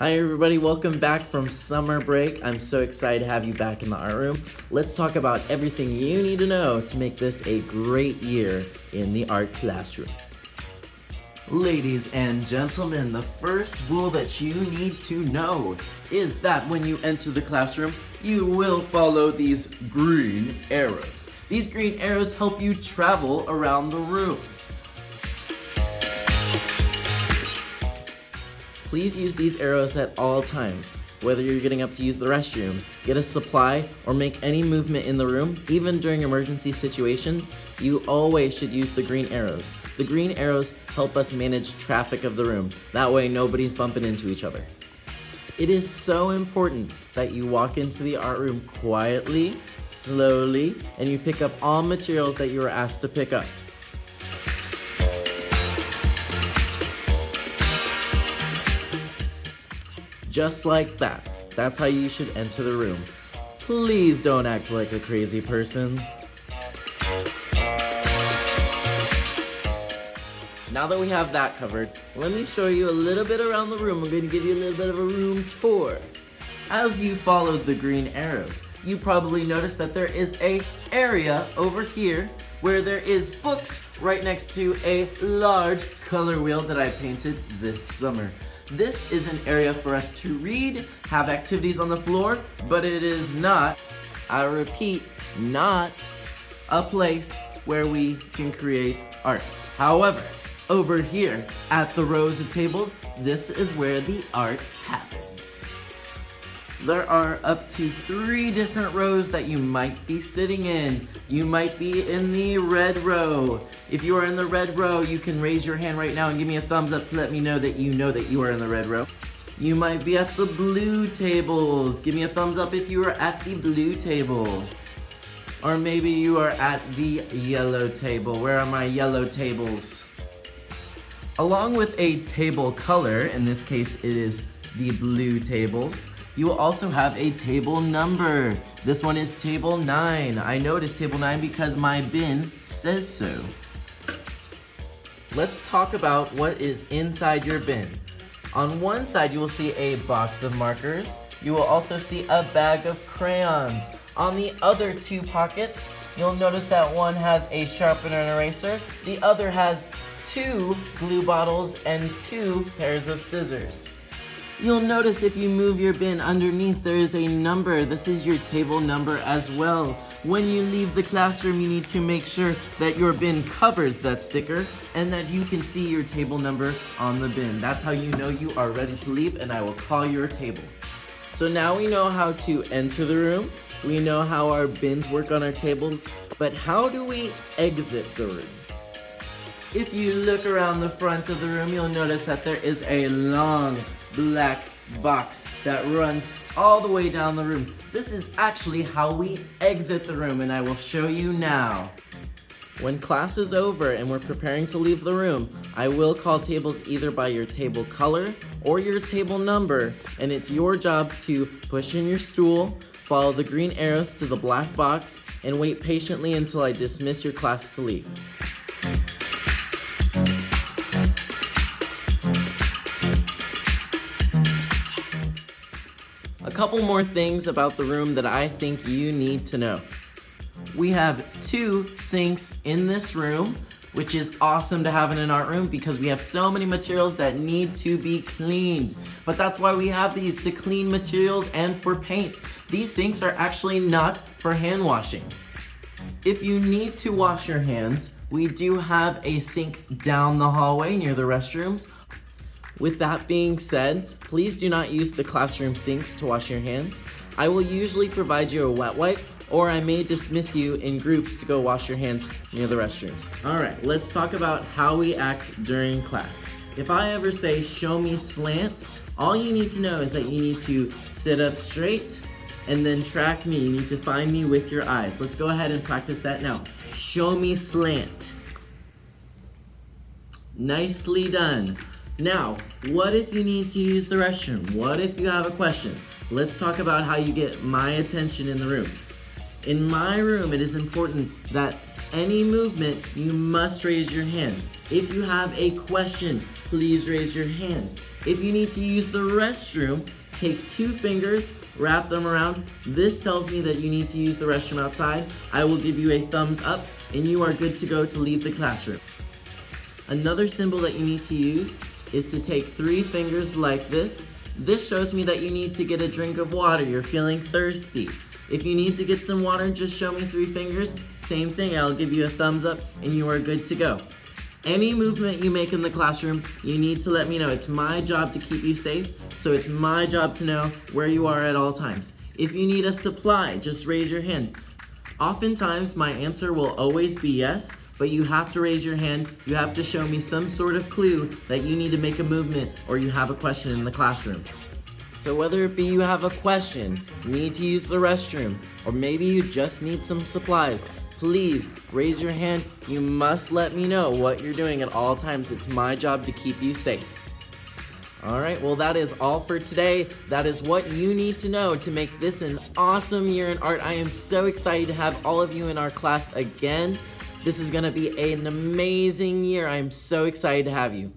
Hi everybody, welcome back from summer break. I'm so excited to have you back in the art room. Let's talk about everything you need to know to make this a great year in the art classroom. Ladies and gentlemen, the first rule that you need to know is that when you enter the classroom, you will follow these green arrows. These green arrows help you travel around the room. Please use these arrows at all times. Whether you're getting up to use the restroom, get a supply, or make any movement in the room, even during emergency situations, you always should use the green arrows. The green arrows help us manage traffic of the room. That way nobody's bumping into each other. It is so important that you walk into the art room quietly, slowly, and you pick up all materials that you were asked to pick up. Just like that. That's how you should enter the room. Please don't act like a crazy person. Now that we have that covered, let me show you a little bit around the room. I'm going to give you a little bit of a room tour. As you followed the green arrows, you probably noticed that there is a area over here where there is books right next to a large color wheel that I painted this summer. This is an area for us to read, have activities on the floor, but it is not, I repeat, not a place where we can create art. However, over here at the rows of tables, this is where the art happens. There are up to three different rows that you might be sitting in. You might be in the red row. If you are in the red row, you can raise your hand right now and give me a thumbs up to let me know that you know that you are in the red row. You might be at the blue tables. Give me a thumbs up if you are at the blue table. Or maybe you are at the yellow table. Where are my yellow tables? Along with a table color, in this case it is the blue tables, you will also have a table number. This one is table 9. I know it is table 9 because my bin says so. Let's talk about what is inside your bin. On one side, you will see a box of markers. You will also see a bag of crayons. On the other two pockets, you'll notice that one has a sharpener and eraser. The other has two glue bottles and two pairs of scissors. You'll notice if you move your bin underneath there is a number. This is your table number as well. When you leave the classroom you need to make sure that your bin covers that sticker and that you can see your table number on the bin. That's how you know you are ready to leave and I will call your table. So now we know how to enter the room, we know how our bins work on our tables, but how do we exit the room? If you look around the front of the room, you'll notice that there is a long black box that runs all the way down the room. This is actually how we exit the room and I will show you now. When class is over and we're preparing to leave the room, I will call tables either by your table color or your table number, and it's your job to push in your stool, follow the green arrows to the black box, and wait patiently until I dismiss your class to leave. Couple more things about the room that I think you need to know. We have two sinks in this room, which is awesome to have in an art room because we have so many materials that need to be cleaned. But that's why we have these to clean materials and for paint. These sinks are actually not for hand washing. If you need to wash your hands, we do have a sink down the hallway near the restrooms. With that being said, Please do not use the classroom sinks to wash your hands. I will usually provide you a wet wipe or I may dismiss you in groups to go wash your hands near the restrooms. Alright, let's talk about how we act during class. If I ever say, show me slant, all you need to know is that you need to sit up straight and then track me. You need to find me with your eyes. Let's go ahead and practice that now. Show me slant. Nicely done. Now, what if you need to use the restroom? What if you have a question? Let's talk about how you get my attention in the room. In my room, it is important that any movement, you must raise your hand. If you have a question, please raise your hand. If you need to use the restroom, take two fingers, wrap them around. This tells me that you need to use the restroom outside. I will give you a thumbs up and you are good to go to leave the classroom. Another symbol that you need to use is to take three fingers like this. This shows me that you need to get a drink of water. You're feeling thirsty. If you need to get some water, just show me three fingers. Same thing, I'll give you a thumbs up and you are good to go. Any movement you make in the classroom, you need to let me know. It's my job to keep you safe, so it's my job to know where you are at all times. If you need a supply, just raise your hand. Oftentimes, my answer will always be yes, but you have to raise your hand. You have to show me some sort of clue that you need to make a movement or you have a question in the classroom. So whether it be you have a question, need to use the restroom, or maybe you just need some supplies, please raise your hand. You must let me know what you're doing at all times. It's my job to keep you safe. Alright, well that is all for today. That is what you need to know to make this an awesome year in art. I am so excited to have all of you in our class again. This is going to be an amazing year. I'm so excited to have you.